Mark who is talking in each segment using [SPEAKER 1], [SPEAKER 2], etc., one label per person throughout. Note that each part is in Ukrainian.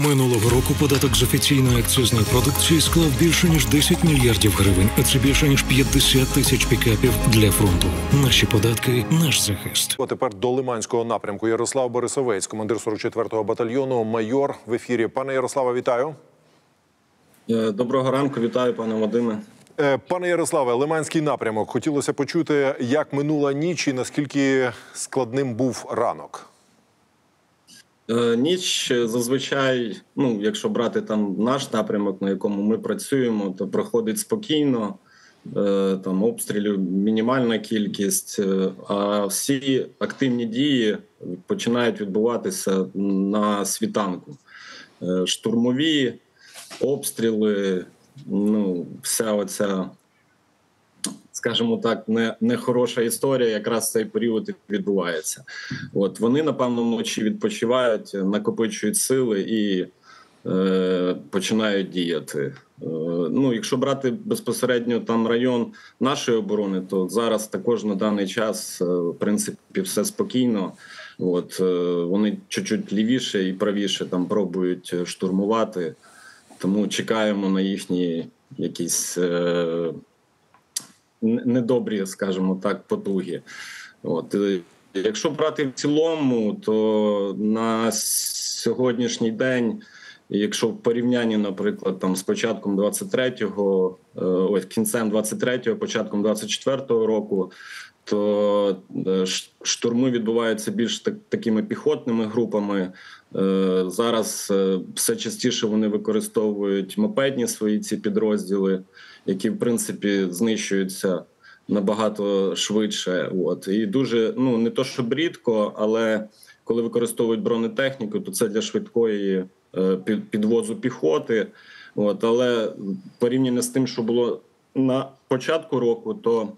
[SPEAKER 1] Минулого року податок з офіційної акцизної продукції склав більше ніж 10 мільярдів гривень, а це більше ніж 50 тисяч пікапів для фронту. Наші податки, наш захист.
[SPEAKER 2] О, тепер до Лиманського напрямку. Ярослав Борисовець, командир 44-го батальйону, майор в ефірі. Пане Ярославе, вітаю.
[SPEAKER 3] Е, Доброго ранку, вітаю, пане Вадиме.
[SPEAKER 2] Е, Пане Ярославе, Лиманський напрямок. Хотілося почути, як минула ніч і наскільки складним був ранок.
[SPEAKER 3] Е, Ніч е, зазвичай, ну якщо брати там наш напрямок, на якому ми працюємо, то проходить спокійно. Е, Там обстрілів мінімальна кількість, а всі активні дії починають відбуватися на світанку. Штурмові обстріли, ну, вся оця, скажімо так, не, не хороша історія, якраз цей період відбувається. От вони, напевно, вночі відпочивають, накопичують сили і е, починають діяти. Е, ну, якщо брати безпосередньо там район нашої оборони, то зараз також на даний час, е, в принципі, все спокійно. От е, вони чуть-чуть лівіше і правіше там пробують штурмувати, тому чекаємо на їхні якісь недобрі, скажімо так, потуги. От якщо брати в цілому, то на сьогоднішній день, якщо в порівнянні, наприклад, там з початком 23-го, е, ось кінцем 23-го, початком 24-го року, то е, штурми відбуваються більш так, такими піхотними групами. Е, Зараз е, все частіше вони використовують мопедні свої ці підрозділи, які в принципі знищуються набагато швидше. От і дуже ну не то, щоб рідко, але коли використовують бронетехніку, то це для швидкої підвозу піхоти. От, але порівняно з тим, що було на початку року, то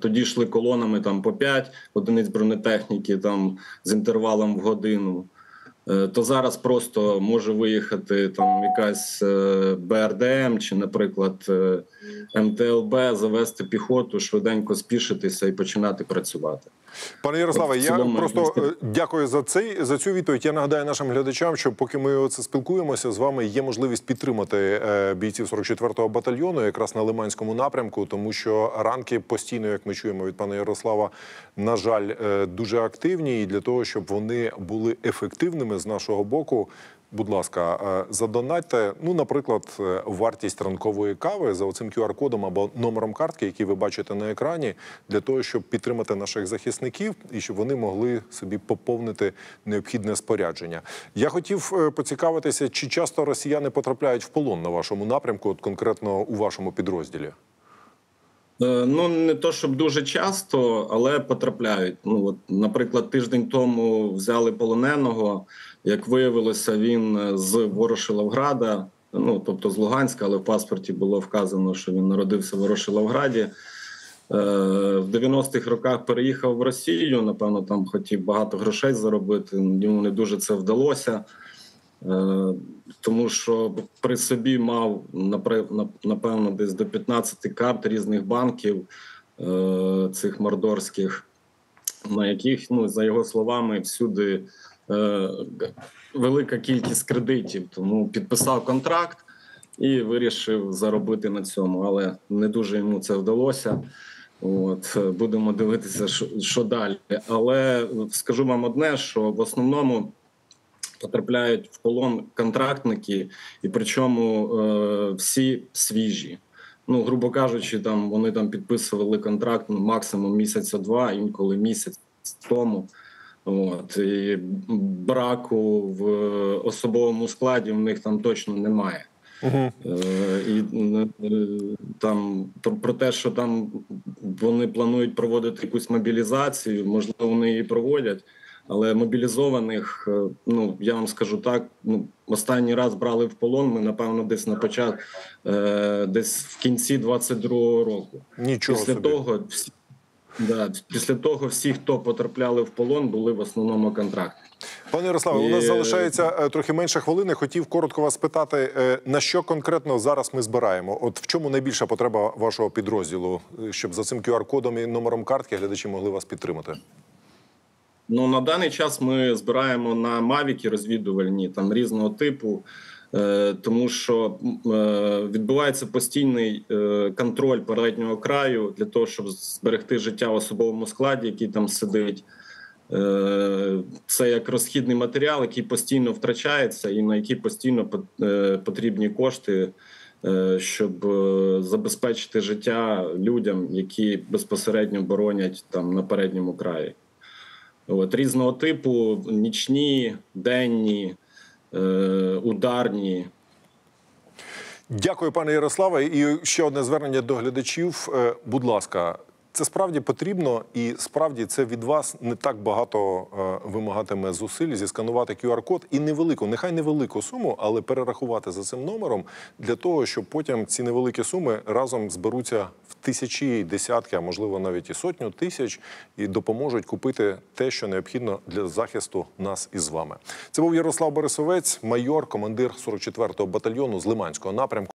[SPEAKER 3] Тоді йшли колонами там по 5 одиниць бронетехніки там з інтервалом в годину. Е, То зараз просто може виїхати там якась е, БРДМ чи, наприклад, е, МТЛБ, завести піхоту, швиденько спішитися і починати працювати.
[SPEAKER 2] Пане Ярославе, я просто е, дякую за цей за цю відповідь. Я нагадаю нашим глядачам, що поки ми оце спілкуємося з вами, є можливість підтримати е, бійців 44-го батальйону, якраз на Лиманському напрямку, тому що ранки постійно, як ми чуємо від пана Ярослава, на жаль, е, дуже активні. І для того, щоб вони були ефективними з нашого боку. Будь ласка, е, задонатьте, ну, наприклад, е, вартість ранкової кави за оцим QR-кодом або номером картки, який ви бачите на екрані, для того, щоб підтримати наших захисників і щоб вони могли собі поповнити необхідне спорядження. Я хотів е, поцікавитися, чи часто росіяни потрапляють в полон на вашому напрямку, от конкретно у вашому підрозділі.
[SPEAKER 3] Е, Ну не то щоб дуже часто, але потрапляють. Ну от, наприклад, тиждень тому взяли полоненого. Як виявилося, він е, з Ворошиловграда, ну тобто з Луганська, але в паспорті було вказано, що він народився в Ворошиловграді. Е, В 90-х роках переїхав в Росію. Напевно, там хотів багато грошей заробити. Йому не дуже це вдалося. Е, Тому що при собі мав напевно десь до 15 карт різних банків е, цих мордорських, на яких, ну за його словами, всюди е, велика кількість кредитів. Тому підписав контракт і вирішив заробити на цьому, але не дуже йому це вдалося. От будемо дивитися, що, що далі. Але скажу вам одне: що в основному потрапляють в полон контрактники, і причому е, всі свіжі. Ну, грубо кажучи, там вони там підписували контракт ну, максимум місяця два, інколи місяць тому. От і браку в особовому складі в них там точно немає. Е, І е, там про, про те, що там вони планують проводити якусь мобілізацію, можливо, вони її проводять. Але мобілізованих, е, ну я вам скажу так, ну останній раз брали в полон. Ми напевно десь на початку, е, десь в кінці 22-го року.
[SPEAKER 2] Нічого
[SPEAKER 3] Після
[SPEAKER 2] собі.
[SPEAKER 3] того всі, да, після того всі, хто потрапляли в полон, були в основному контракти.
[SPEAKER 2] Пане Ярославе, у нас залишається е, трохи менше хвилини. Хотів коротко вас питати, на що конкретно зараз ми збираємо? От в чому найбільша потреба вашого підрозділу, щоб за цим QR-кодом і номером картки глядачі могли вас підтримати?
[SPEAKER 3] Ну на даний час ми збираємо на мавіки розвідувальні там різного типу, е, тому що е, відбувається постійний е, контроль переднього краю для того, щоб зберегти життя в особовому складі, який там сидить. Е, Це як розхідний матеріал, який постійно втрачається, і на який постійно е, потрібні кошти, е, щоб забезпечити життя людям, які безпосередньо боронять там на передньому краї. От, різного типу: нічні, денні, е, ударні.
[SPEAKER 2] Дякую, пане Ярославе. І ще одне звернення до глядачів. Е, Будь ласка, це справді потрібно, і справді це від вас не так багато е, вимагатиме зусиль зісканувати QR-код і невелику, нехай невелику суму, але перерахувати за цим номером для того, щоб потім ці невеликі суми разом зберуться в тисячі, десятки, а можливо навіть і сотню тисяч, і допоможуть купити те, що необхідно для захисту нас із вами. Це був Ярослав Борисовець, майор, командир 44-го батальйону з Лиманського напрямку.